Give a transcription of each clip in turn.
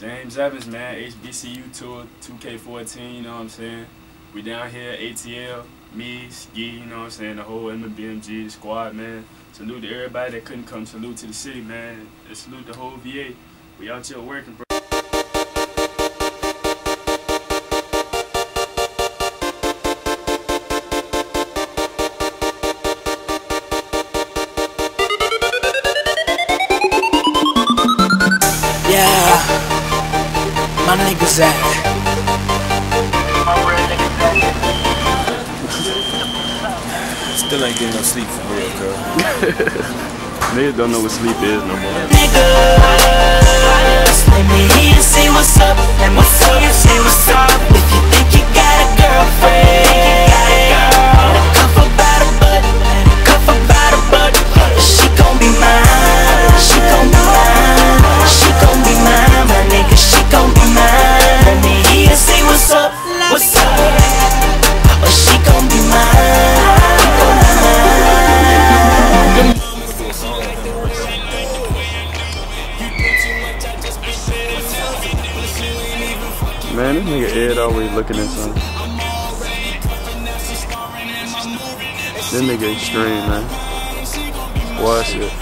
James Evans, man, HBCU tour 2K14, you know what I'm saying? We down here, ATL, me, Skee, you know what I'm saying, the whole MBMG, squad, man. Salute to everybody that couldn't come. Salute to the city, man. And salute the whole VA. We out here working, bro. Yeah, my niggas at. Still ain't getting no sleep for real, girl. Niggas don't know what sleep is no more. Niggas, Man, this nigga Ed always looking at something. This nigga extreme, man. Watch it.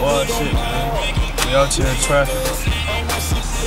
Watch it, man. We out here in traffic.